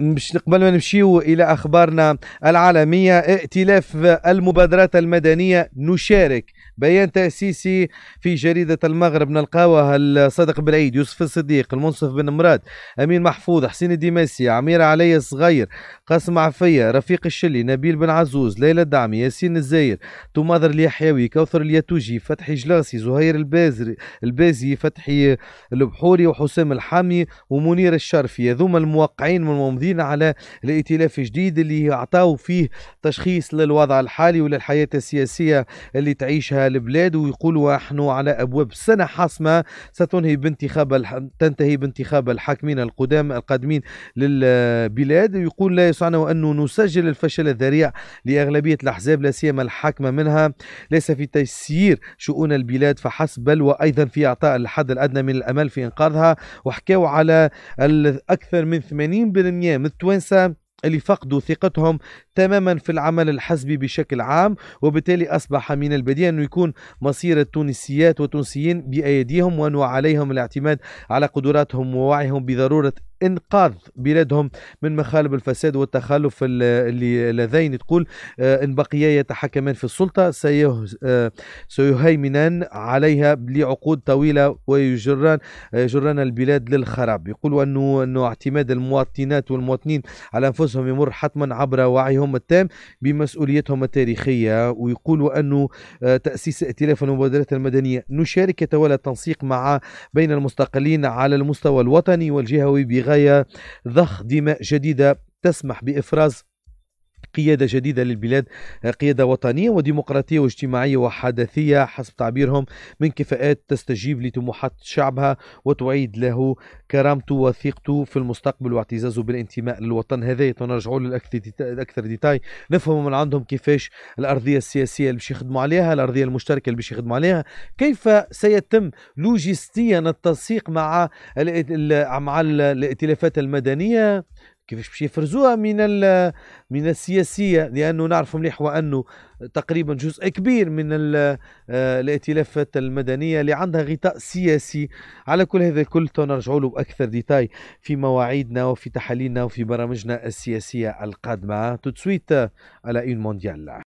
باش قبل ما نمشيو إلى أخبارنا العالمية ائتلاف المبادرات المدنية نشارك بيان تأسيسي في جريدة المغرب. نلقاوها الصادق بالعيد يوسف الصديق المنصف بن مراد أمين محفوظ حسين الدماسي عمير علي الصغير قاسم عفية رفيق الشلي نبيل بن عزوز ليلى الدعمي ياسين الزاير توماضر اليحيوي كوثر الياتوجي فتحي جلاصي زهير البازري البازي فتحي البحوري وحسام الحامي ومنير الشرفي. هذوما الموقعين والممضين على الائتلاف الجديد اللي اعطاوا فيه تشخيص للوضع الحالي وللحياة السياسية اللي تعيشها البلاد ويقولوا نحن على أبواب سنة حاسمة. ستنهي بانتخاب الح... تنتهي بانتخاب الحاكمين القدام القادمين للبلاد. يقول لا يسعنا انه نسجل الفشل الذريع لأغلبية الأحزاب لا سيما الحاكمة منها. ليس في تيسير شؤون البلاد فحسب بل وأيضا في إعطاء الحد الأدنى من الأمل في إنقاذها. وحكاوا على أكثر من 80% من التوانسة اللي فقدوا ثقتهم تماما في العمل الحزبي بشكل عام وبالتالي أصبح من البديهي أنه يكون مصير التونسيات والتونسيين بأيديهم وأنه عليهم الاعتماد على قدراتهم ووعيهم بضرورة إنقاذ بلادهم من مخالب الفساد والتخلف اللي لذين تقول آه، إن بقيا يتحكمان في السلطة آه، سيهيمنان عليها لعقود طويلة ويجران يجران البلاد للخراب. يقولوا انه انه اعتماد المواطنات والمواطنين على أنفسهم يمر حتما عبر وعيهم التام بمسؤوليتهم التاريخية. ويقولوا انه آه، تأسيس ائتلاف المبادرات المدنية نشارك يتولى التنسيق مع بين المستقلين على المستوى الوطني والجهوي بغير غاية ضخ دماء جديدة تسمح بإفراز قيادة جديدة للبلاد قيادة وطنية وديمقراطية واجتماعية وحداثية. حسب تعبيرهم من كفاءات تستجيب لطموحات شعبها وتعيد له كرامته وثيقته في المستقبل واعتزازه بالانتماء للوطن. هذا نرجعوا للأكثر ديتاي. نفهم من عندهم كيفاش الأرضية السياسية اللي باش يخدموا عليها الأرضية المشتركة اللي باش يخدموا عليها كيف سيتم لوجستيا التنسيق مع مع الائتلافات المدنية. كيفاش باش يفرزوها من من السياسية لأنه نعرف مليح وأنه تقريبا جزء كبير من آه، الائتلافات المدنية اللي عندها غطاء سياسي. على كل هذا الكل نرجعوا له بأكثر ديتاي في مواعيدنا وفي تحاليلنا وفي برامجنا السياسية القادمة. tout de suite على اون مونديال